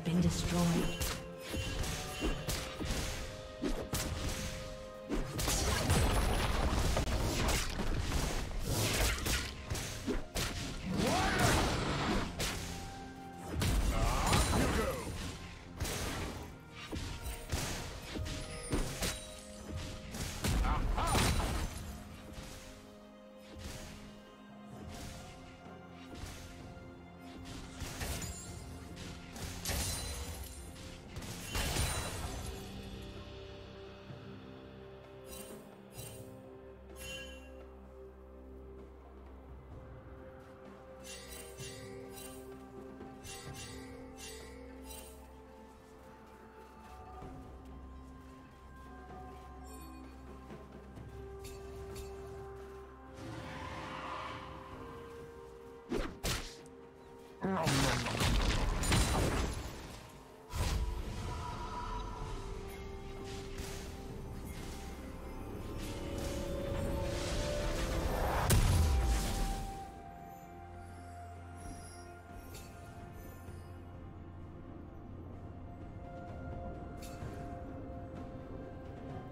been destroyed.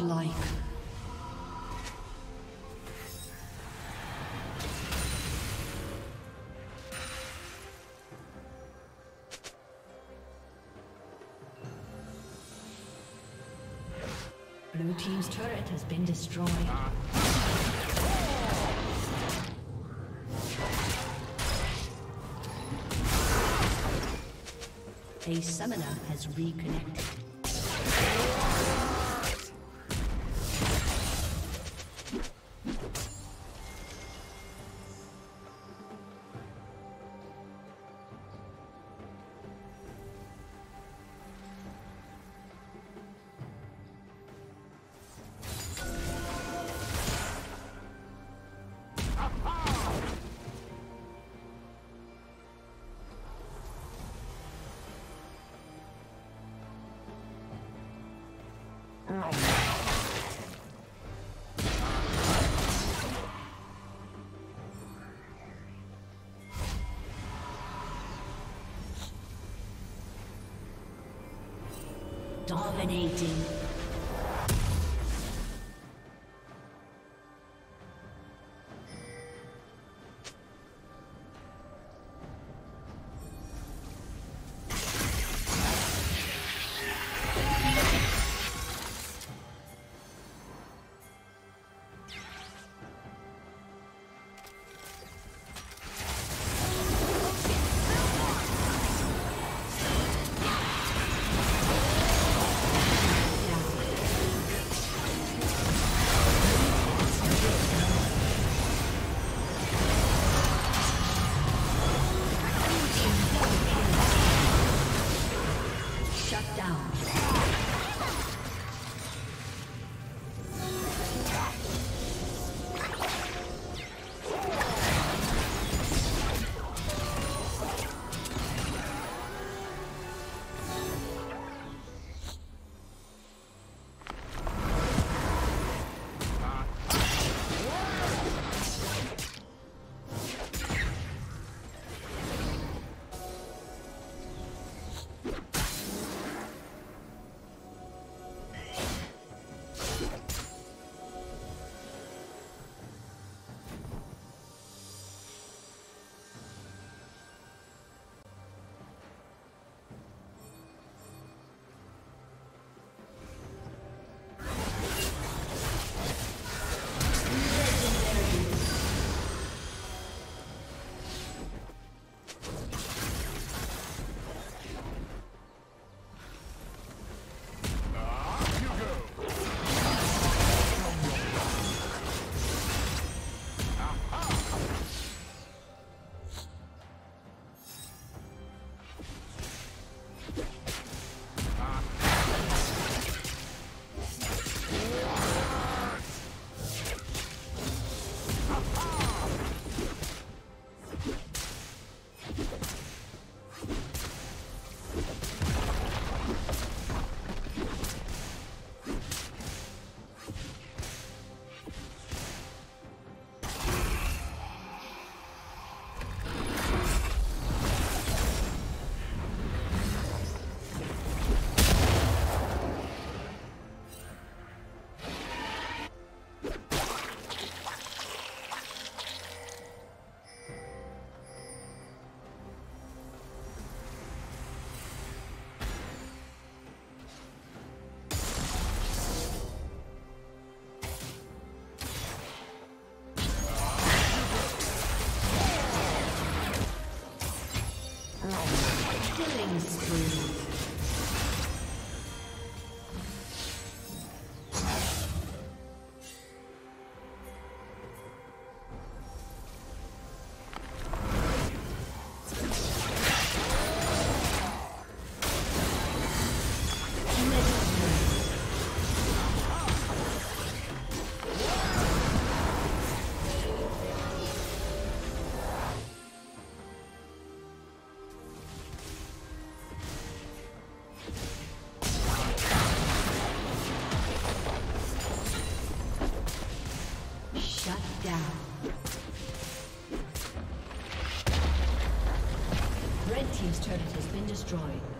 Godlike. Blue Team's turret has been destroyed. A summoner has reconnected. Dominating. Destroyed.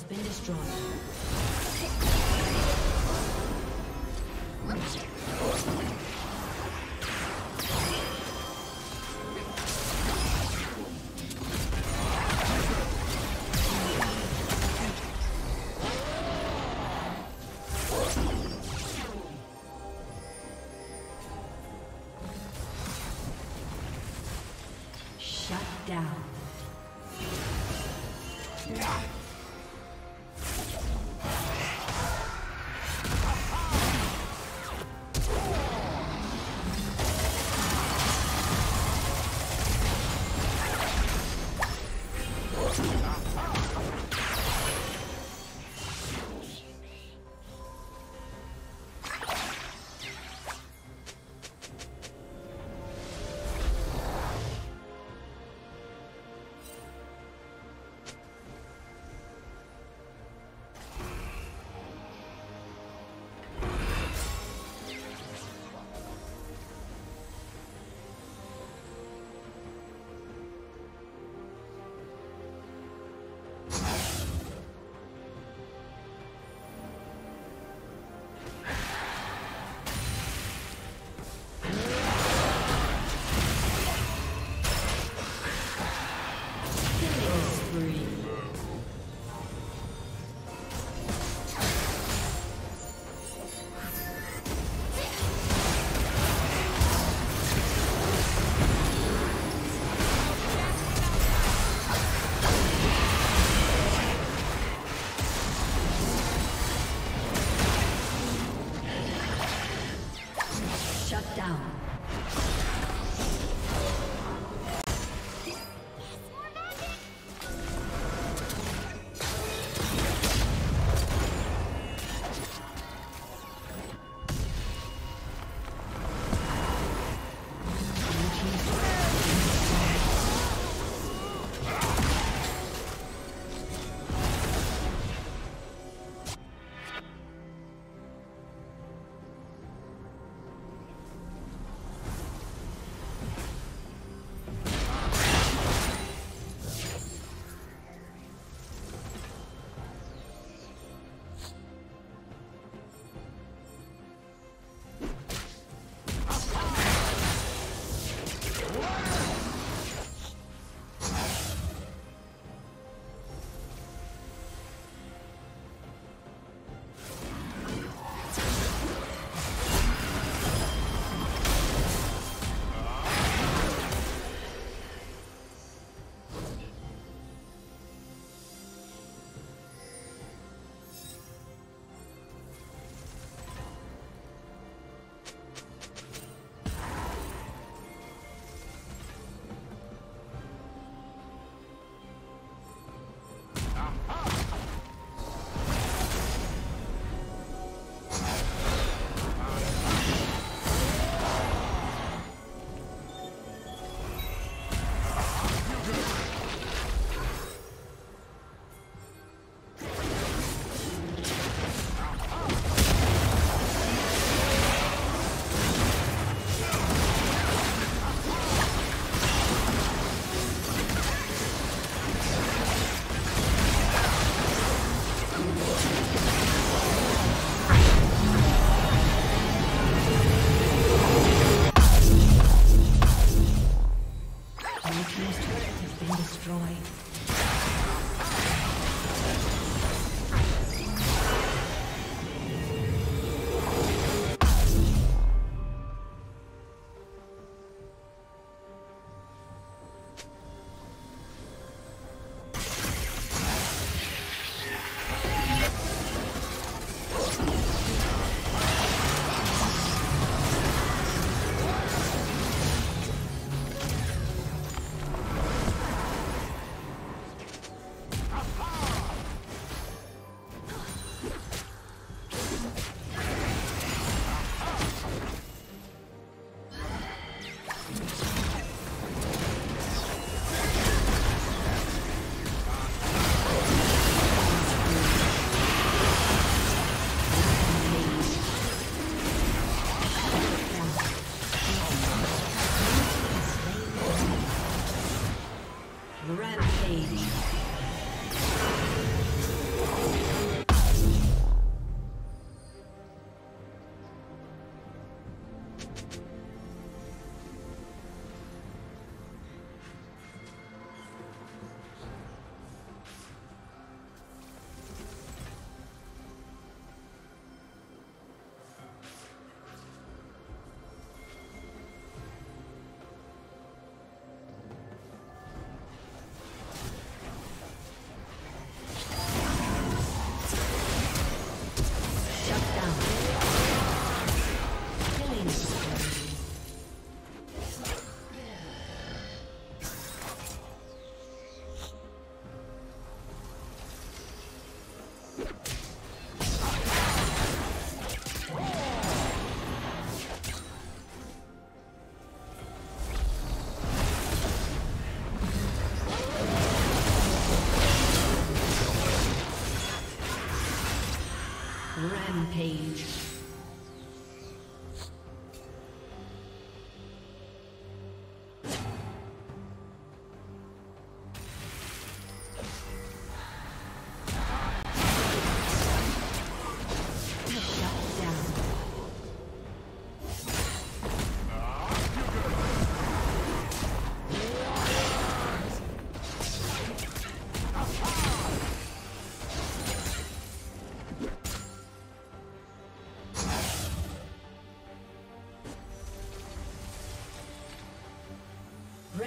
Has been destroyed.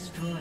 Destroyed.